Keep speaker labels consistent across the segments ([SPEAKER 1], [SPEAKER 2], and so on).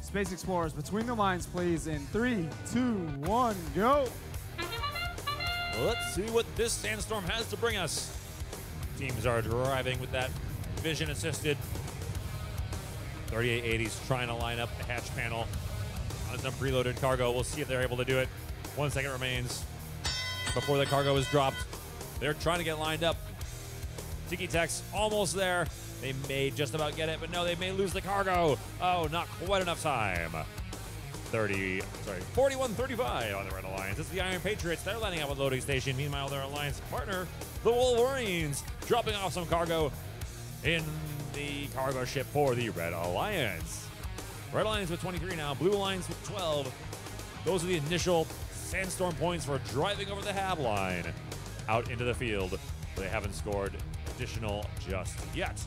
[SPEAKER 1] Space Explorers between the lines, please. In three, two, one, go.
[SPEAKER 2] Let's see what this sandstorm has to bring us. Teams are driving with that vision assisted. 3880s trying to line up the hatch panel on some preloaded cargo. We'll see if they're able to do it. One second remains before the cargo is dropped. They're trying to get lined up. Tiki Tech's almost there. They may just about get it, but no, they may lose the cargo. Oh, not quite enough time. 30, sorry, 41 35 on the Red Alliance. It's the Iron Patriots. They're lining up with loading station. Meanwhile, their alliance partner, the Wolverines, dropping off some cargo in the cargo ship for the Red Alliance. Red Alliance with 23 now, Blue Alliance with 12. Those are the initial sandstorm points for driving over the hab line out into the field. They haven't scored additional just yet.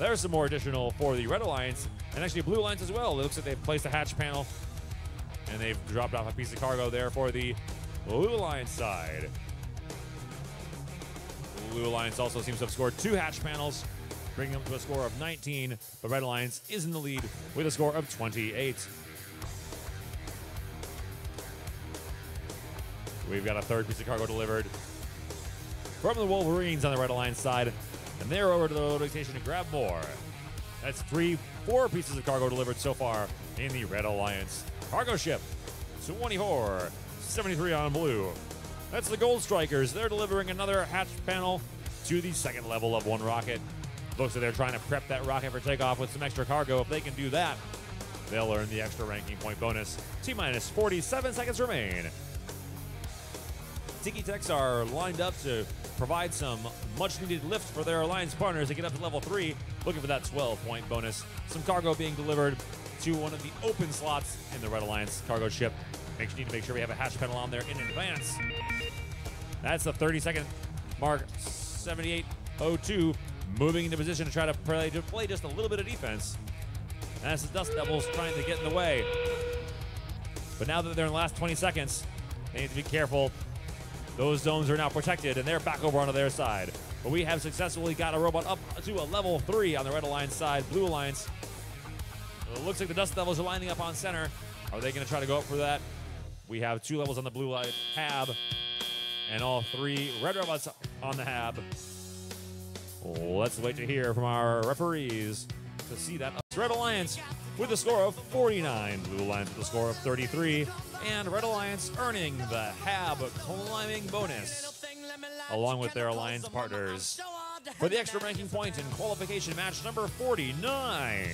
[SPEAKER 2] There's some more additional for the Red Alliance and actually Blue Alliance as well. It looks like they've placed a hatch panel and they've dropped off a piece of cargo there for the Blue Alliance side. Blue Alliance also seems to have scored two hatch panels, bringing them to a score of 19. But Red Alliance is in the lead with a score of 28. We've got a third piece of cargo delivered from the Wolverines on the Red Alliance side, and they're over to the loading station to grab more. That's three, four pieces of cargo delivered so far in the Red Alliance. Cargo ship, 24, 73 on blue. That's the Gold Strikers. They're delivering another hatch panel to the second level of one rocket. Looks like they're trying to prep that rocket for takeoff with some extra cargo. If they can do that, they'll earn the extra ranking point bonus. T minus 47 seconds remain. Tiki Techs are lined up to provide some much needed lift for their alliance partners to get up to level 3, looking for that 12 point bonus. Some cargo being delivered to one of the open slots in the Red Alliance cargo ship. Make sure need to make sure we have a hatch panel on there in advance. That's the 30 second mark, 78.02, moving into position to try to play, to play just a little bit of defense. That's the Dust Devils trying to get in the way. But now that they're in the last 20 seconds, they need to be careful those zones are now protected, and they're back over onto their side. But we have successfully got a robot up to a level 3 on the Red Alliance side. Blue Alliance. It looks like the Dust Devils are lining up on center. Are they going to try to go up for that? We have two levels on the Blue Light Hab, and all three Red Robots on the Hab. Let's wait to hear from our referees to see that. Red Alliance with a score of 49, Blue Alliance with a score of 33, and Red Alliance earning the HAB climbing bonus along with their alliance partners for the extra ranking point in qualification match number 49.